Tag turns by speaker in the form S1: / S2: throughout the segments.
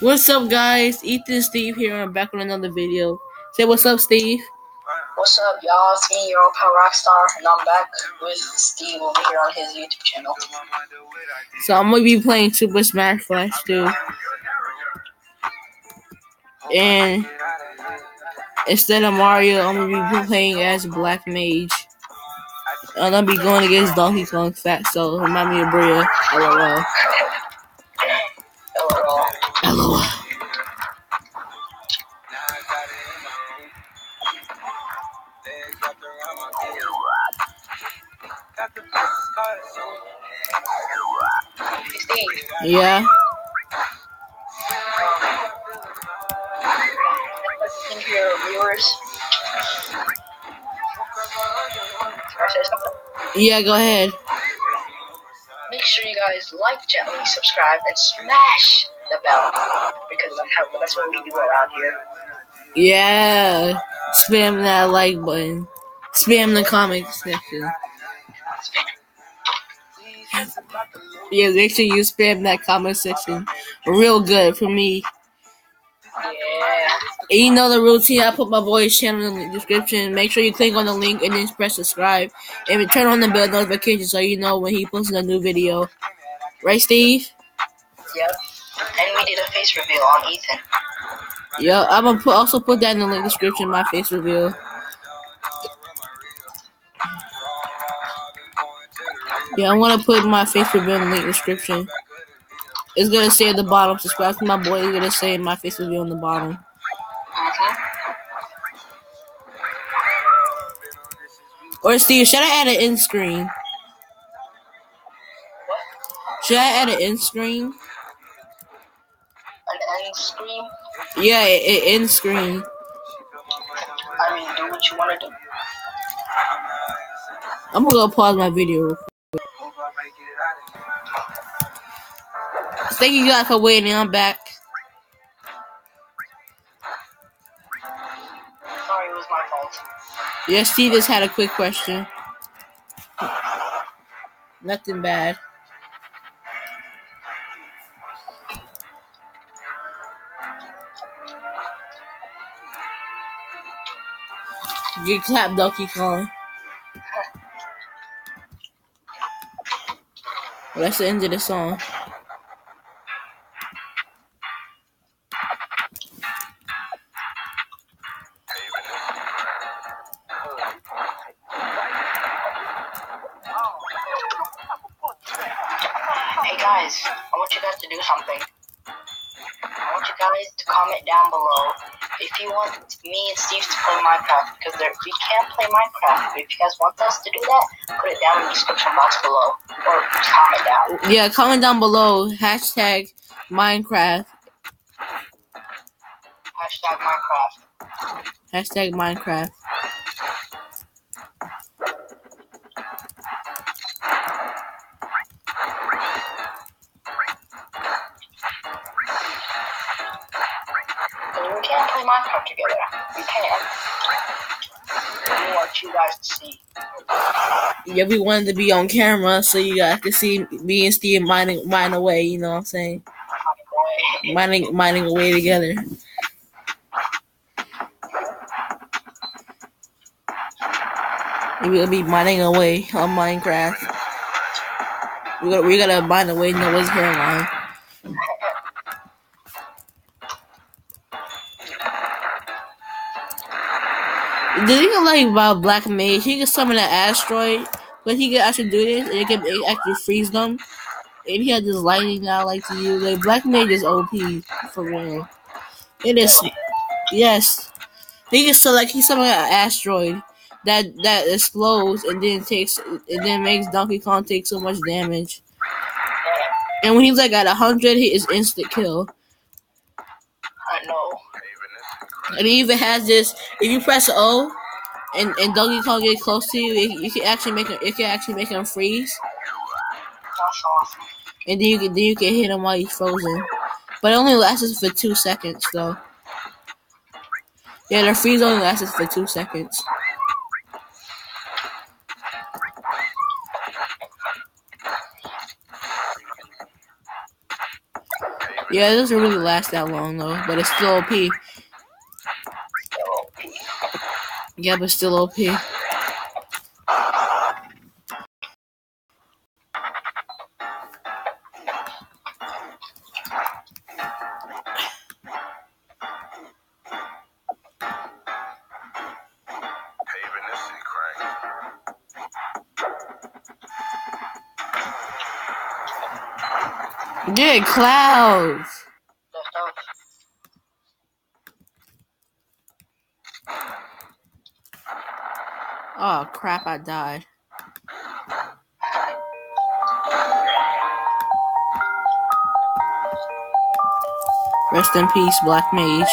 S1: What's up, guys? Ethan Steve here. I'm back with another video. Say what's up, Steve.
S2: What's up, y'all? It's me, your old pal Rockstar, and I'm back with Steve over here on his YouTube channel.
S1: So I'm gonna be playing Super Smash Flash 2. And instead of Mario, I'm gonna be playing as Black Mage. And I'll be going against Donkey Kong Fat, so remind me of Bria. LOL.
S2: LOL.
S1: LOL.
S2: Hey, Steve,
S1: Yeah.
S2: listen to your viewers. Can I say something?
S1: Yeah, go ahead.
S2: Make sure you guys like, gently subscribe, and smash the bell because that's how that's what we do around here.
S1: Yeah. Spam that like button. Spam the comment section. Yeah, make sure you spam that comment section. Real good for me.
S2: Yeah.
S1: And you know the routine. I put my boy's channel in the description. Make sure you click on the link and then press subscribe. And turn on the bell notification so you know when he posts a new video. Right, Steve?
S2: Yep. And we did a face reveal on Ethan.
S1: Yeah, I'm gonna put, also put that in the link description. My face reveal. Yeah, I'm gonna put my face reveal in the link description. It's gonna say at the bottom. Subscribe to my boy. It's gonna say my face reveal on the bottom. Or Steve, should I add an end screen? Should I add an end screen?
S2: End screen.
S1: Yeah, an end screen.
S2: I mean, do what you want to do.
S1: I'm gonna go pause my video. Thank you guys for waiting. I'm back.
S2: Sorry, it was my fault.
S1: Yeah, Steve just had a quick question. Nothing bad. Get clapped, Donkey Kong. Well, that's the end of the song.
S2: Hey guys, I want you guys to do something. I want you guys to comment down below if you want me and Steve to play Minecraft because we can't play Minecraft. If you guys want us to do that, put it down in the description box below or comment down.
S1: Yeah, comment down below. Hashtag Minecraft.
S2: Hashtag Minecraft.
S1: Hashtag Minecraft.
S2: We can't. We want you guys to see.
S1: Yeah, we wanted to be on camera so you guys could see me and Steve mining mine away, you know what I'm saying? Mining mining away together. We're gonna be mining away on Minecraft. We're gonna, we're gonna mine away Noah's hairline. Did you like about Black Mage? He can summon an asteroid, but he can actually do this, and it can it actually freeze them. And he had this lightning that I like to use. Like Black Mage is OP for real. It is, yes. He can so like he summon an asteroid that that explodes and then takes and then makes Donkey Kong take so much damage. And when he's like at hundred, he is instant kill.
S2: I know.
S1: And he even has this. If you press O, and and Donkey Kong get close to you, it, you can actually make him. It can actually make him freeze, and then you can then you can hit him while he's frozen. But it only lasts for two seconds though. Yeah, the freeze only lasts for two seconds. Yeah, it doesn't really last that long though, but it's still OP.
S2: Still OP.
S1: Yeah, but still OP. Yeah, clouds. Oh crap! I died. Rest in peace, Black Mage.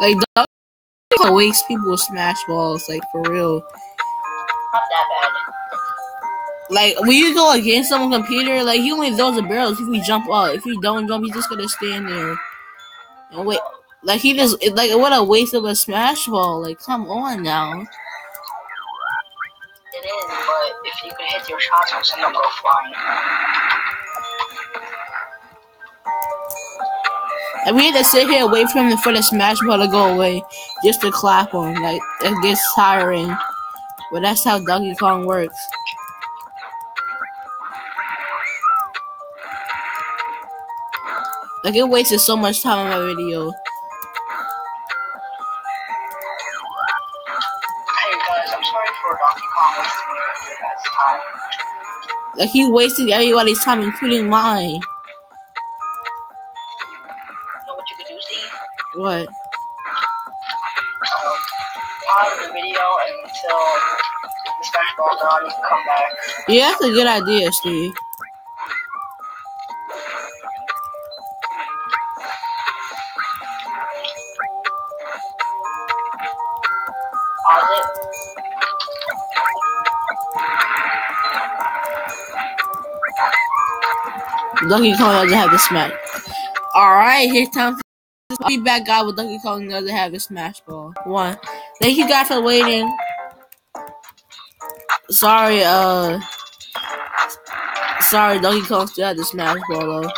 S1: Like, dog waste people smash balls. Like for real.
S2: Not that bad.
S1: Like when you go against someone's computer, like he only throws the barrels if you jump up. If you don't jump, he's just gonna stand there and wait. Like he just it- like what a waste of a smash ball. Like come on now.
S2: It is, but if you could hit your shots when someone go flying.
S1: And we had to sit here and wait for him for the smash ball to go away just to clap him. Like it gets tiring. But that's how Donkey Kong works. Like it wasted so much time on my video. He wasted everybody's time, including mine.
S2: You know what you could do, Steve?
S1: What?
S2: Um, pause the video until the smash ball's on, you can come back.
S1: Yeah, that's a good idea, Steve. Donkey Kong doesn't have the smash. Alright, here's time for feedback guy with Donkey Kong doesn't have the smash ball. One. Thank you guys for waiting. Sorry, uh sorry Donkey Kong still had the smash ball though.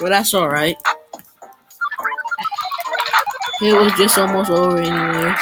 S1: But that's alright. It was just almost over anyways.